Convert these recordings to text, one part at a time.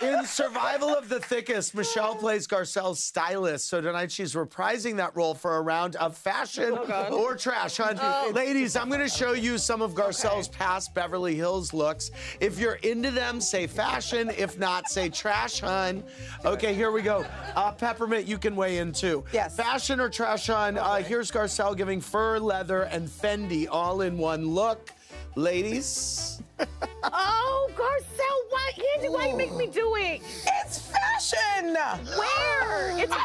In Survival of the Thickest, Michelle plays Garcelle's stylist. So tonight she's reprising that role for a round of fashion or trash hunt. Ladies, I'm going to show you some of Garcelle's past Beverly Hills looks. If you're into them, say fashion. If not, say trash hun. Okay, here we go. Uh, Peppermint, you can weigh in too. Yes. Fashion or trash hun? Uh, here's Garcelle giving fur, leather, and Fendi all in one look. Ladies. Oh, Garcelle, why, Angie, why you make me do it? It's fashion. Where? It's Where?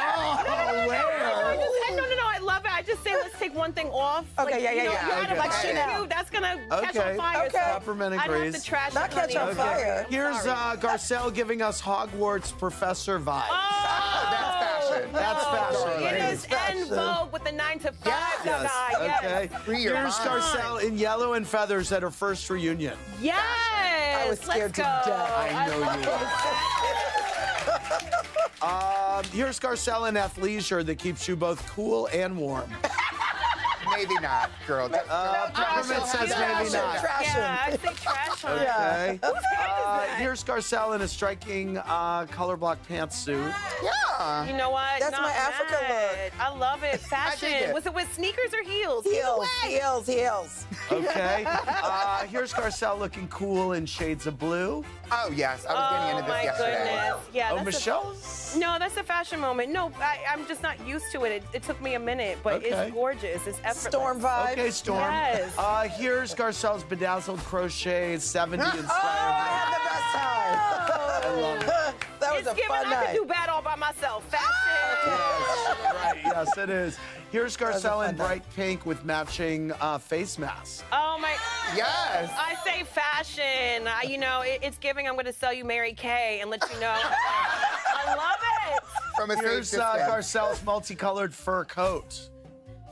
Oh, I where? just, I, no, no, no. I love it. I just say let's take one thing off. Okay, yeah, yeah, you know, yeah. You're out of Okay. like Chanel. cute. That's gonna catch on fire. Okay. So Peppermint I'd have to trash Not it, catch honey. on I'm fire. I'm Here's sorry. uh, Garcelle giving us Hogwarts professor vibes. Oh, That's fashion. That's fashion. It right? is en vogue with the nine to five Yes. guy. Okay. Yes. Free your Here's mind. Garcelle in yellow and feathers at her first reunion. Yes. I was scared Let's to go. death. I know love you this. Um, here's Garcelle in athleisure that keeps you both cool and warm. Maybe not, girl. Just- Uh, Peppermint says maybe not. Trash Yeah, I him. say trash on Okay. Whose hand is Uh, here's Garcelle in a striking uh, color block pantsuit. yeah. You know what? That's Not my Africa mad. I love it. Fashion. it. Was it with sneakers or heels? Heels, heels, heels. Okay. Uh, here's Garcelle looking cool in shades of blue. Oh, yes. I was getting Oh into my this yesterday. goodness. Yeah. Oh, that's a- Michelle's. no, that's a fashion moment. No, I, I'm just not used to it. It, it took me a minute, but Okay. it's gorgeous. It's effortless. Storm vibe. Okay, Storm. Yes. Uh, here's Garcelle's bedazzled crochet 70 inspired. Oh, I had the best time. I love it. that was It's a given fun I night. could do bad all by myself. Fashion. right, yes, it is. Here's Garcelle in night. bright pink with matching uh, face mask. Oh my. Yes. I say fashion. I, you know, it, it's giving. I'm going to sell you Mary Kay and let you know. I love it. From a safe Here's uh. Garcelle's multicolored fur coat.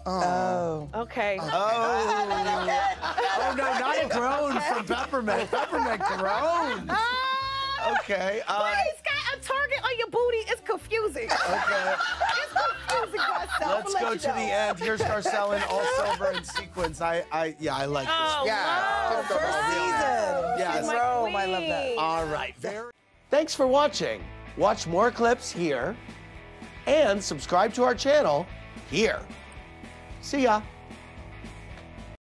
Oh. Okay. Oh. oh no, not a groan from Peppermint. Peppermint groan. Okay. Uh, Why it's got a target on your booty? It's confusing. okay. It's confusing, myself. Let's go to the end. Here's Garcelle in all silver and sequins. I, I, yeah, I like this. Oh, Yeah. wow. First all season. Yes. She's Rome. I love that. All right. Very. Thanks for watching. Watch more clips here and subscribe to our channel here. See ya.